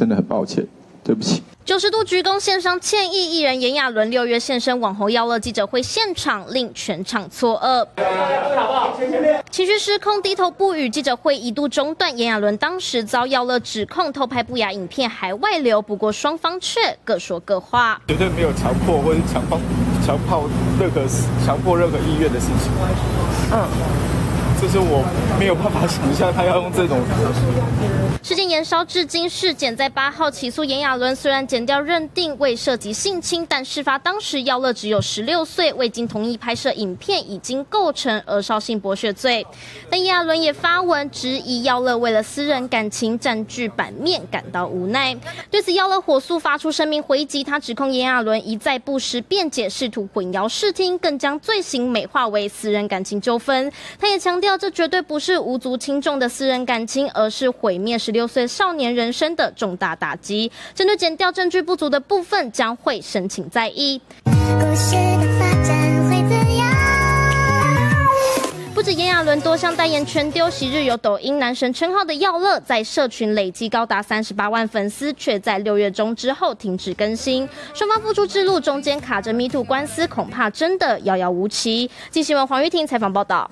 真的很抱歉，对不起。九十度鞠躬献上歉意，艺人炎亚纶六月现身网红要乐记者会现场，令全场错愕。情绪失控，低头不语，记者会一度中断。炎亚纶当时遭要乐指控偷拍不雅影片，还外流。不过双方却各说各话，绝对没有强迫或者强迫、强迫任何强迫任何意愿的事情。嗯。就是我没有办法想象他要用这种。事件延烧至今，事检在八号起诉炎亚纶，虽然检调认定未涉及性侵，但事发当时耀乐只有十六岁，未经同意拍摄影片，已经构成儿少性剥削罪。但炎亚纶也发文质疑耀乐为了私人感情占据版面，感到无奈。对此，耀乐火速发出声明回击，他指控炎亚纶一再不实辩解，试图混淆视听，更将罪行美化为私人感情纠纷。他也强调。这绝对不是无足轻重的私人感情，而是毁灭十六岁少年人生的重大打击。针对检调证据不足的部分，将会申请再议。不止炎亚纶多项代言全丢，昔日有抖音男神称号的耀乐，在社群累计高达三十八万粉丝，却在六月中之后停止更新。双方付出之路中间卡着 MeToo 官司，恐怕真的遥遥无期。记新闻黄玉婷采访报道。